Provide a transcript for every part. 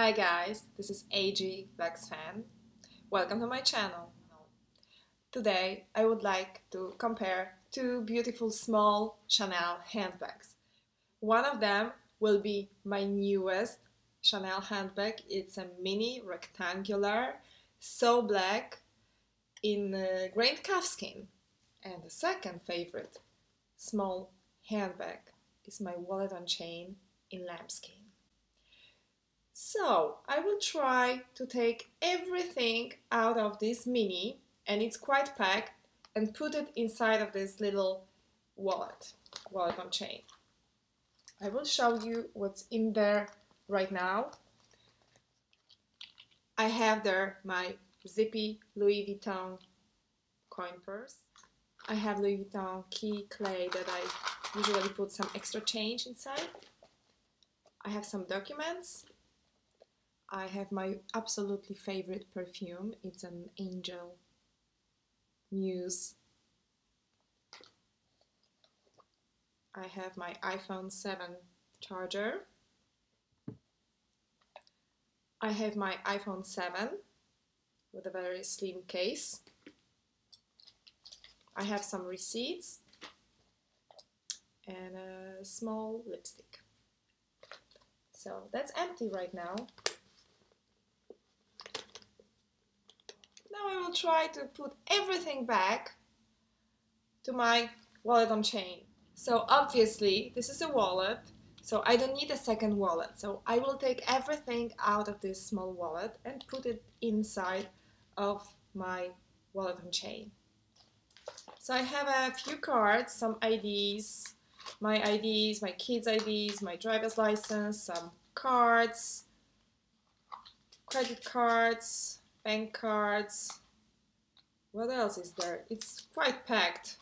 Hi guys, this is AG Vex Fan. Welcome to my channel. Today I would like to compare two beautiful small Chanel handbags. One of them will be my newest Chanel handbag. It's a mini rectangular, SO BLACK in uh, grained calfskin. And the second favorite small handbag is my wallet on chain in lambskin. So I will try to take everything out of this mini and it's quite packed and put it inside of this little wallet, wallet on chain. I will show you what's in there right now. I have there my zippy Louis Vuitton coin purse. I have Louis Vuitton key cles that I usually put some extra change inside. I have some documents I have my absolutely favorite perfume. It's an Angel Muse. I have my iPhone 7 charger. I have my iPhone 7 with a very slim case. I have some receipts and a small lipstick. So that's empty right now. Now I will try to put everything back to my wallet on chain. So obviously this is a wallet, so I don't need a second wallet. So I will take everything out of this small wallet and put it inside of my wallet on chain. So I have a few cards, some IDs, my IDs, my kids' IDs, my driver's license, some cards, credit cards, bank cards. What else is there? It's quite packed.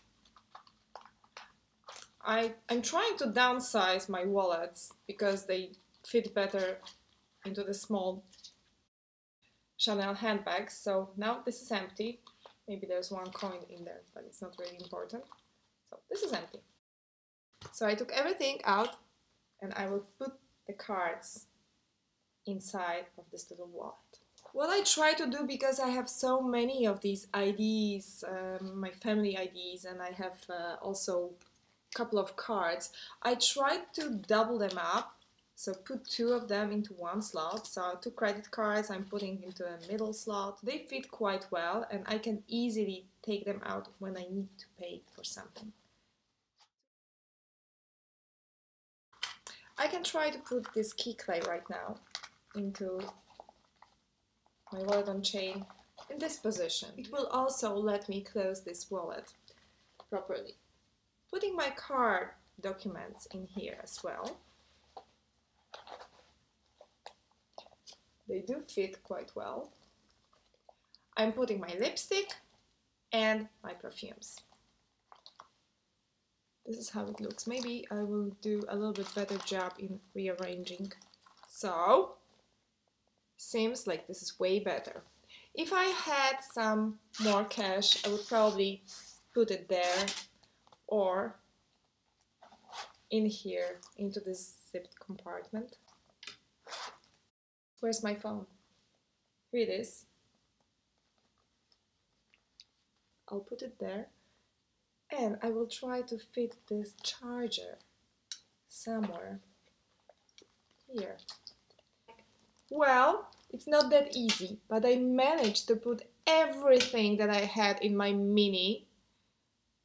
I, I'm trying to downsize my wallets because they fit better into the small Chanel handbags. So now this is empty. Maybe there's one coin in there, but it's not really important. So this is empty. So I took everything out and I will put the cards inside of this little wallet. What I try to do because I have so many of these IDs, um, my family IDs, and I have uh, also a couple of cards, I try to double them up. So put two of them into one slot. So two credit cards I'm putting into a middle slot. They fit quite well and I can easily take them out when I need to pay for something. I can try to put this key cles right now into my wallet on chain in this position. It will also let me close this wallet properly. Putting my card documents in here as well. They do fit quite well. I'm putting my lipstick and my perfumes. This is how it looks. Maybe I will do a little bit better job in rearranging. So, Seems like this is way better. If I had some more cash, I would probably put it there or in here into this zipped compartment. Where's my phone? Here it is. I'll put it there and I will try to fit this charger somewhere here. Well, it's not that easy, but I managed to put everything that I had in my mini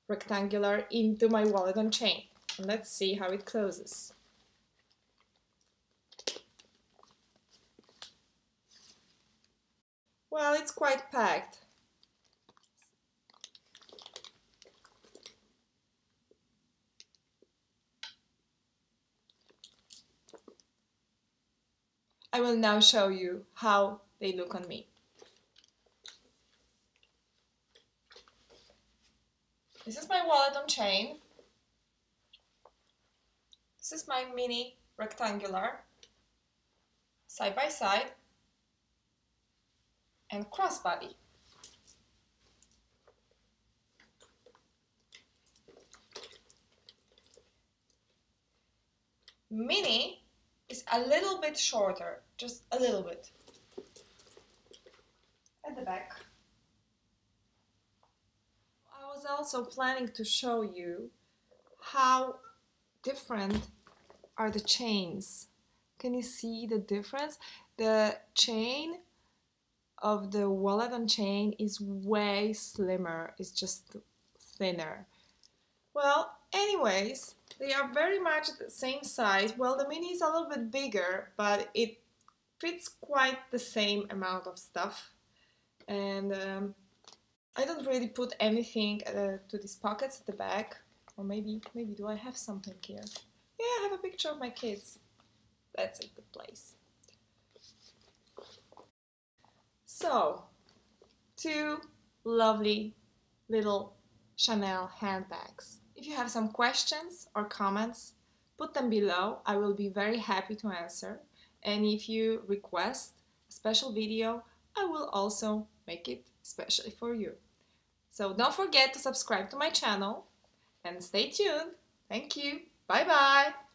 rectangular into my wallet on chain. And let's see how it closes. Well, it's quite packed. I will now show you how they look on me. This is my wallet on chain. This is my mini rectangular side by side and crossbody. Mini a little bit shorter, just a little bit. At the back. I was also planning to show you how different are the chains. Can you see the difference? The chain of the wallet chain is way slimmer, it's just thinner. Well, anyways, they are very much the same size. Well, the mini is a little bit bigger, but it fits quite the same amount of stuff. And um, I don't really put anything uh, to these pockets at the back. Or maybe, maybe do I have something here? Yeah, I have a picture of my kids. That's a good place. So, two lovely little Chanel handbags. If you have some questions or comments, put them below. I will be very happy to answer. And if you request a special video, I will also make it especially for you. So don't forget to subscribe to my channel and stay tuned. Thank you. Bye bye.